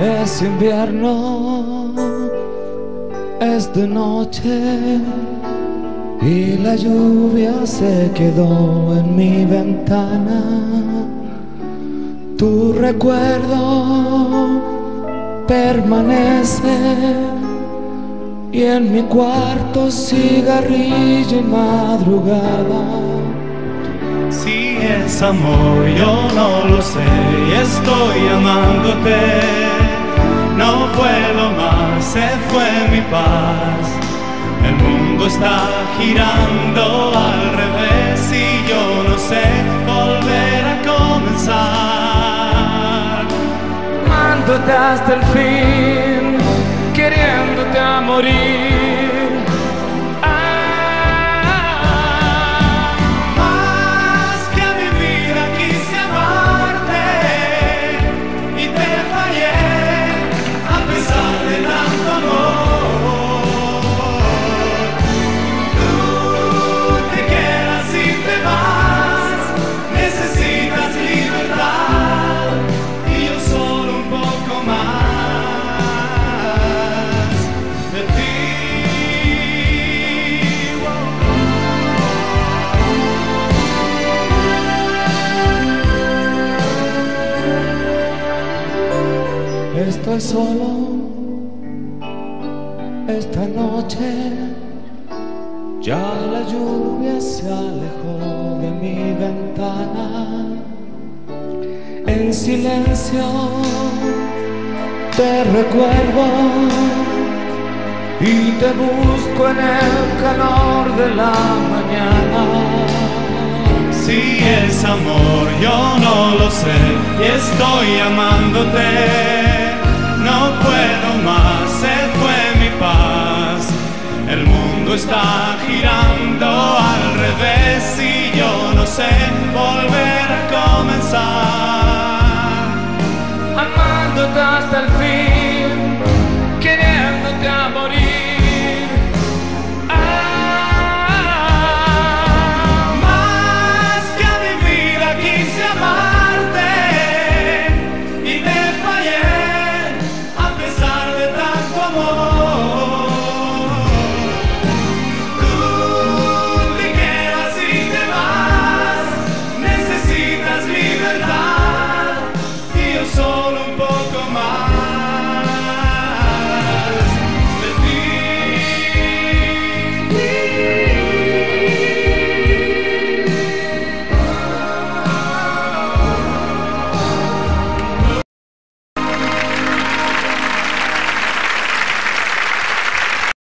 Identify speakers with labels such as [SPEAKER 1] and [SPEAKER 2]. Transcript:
[SPEAKER 1] Es invierno, es de noche y la lluvia se quedó en mi ventana. Tu recuerdo permanece y en mi cuarto cigarrillo y madrugada.
[SPEAKER 2] Si es amor, yo no lo sé y estoy amándote no puedo más, se fue mi paz. El mundo está girando al revés y yo no sé
[SPEAKER 1] hasta el fin, queriéndote a morir Estoy solo esta noche, ya la lluvia se alejó de mi ventana. En silencio te recuerdo y te busco en el calor de la mañana.
[SPEAKER 2] Si es amor, yo no lo sé y estoy amándote girando al revés y yo no sé volver a comenzar. Amándote hasta el fin, queriéndote a morir. Ah, más que a mi vida quise amarte y te fallé a pesar de tanto amor.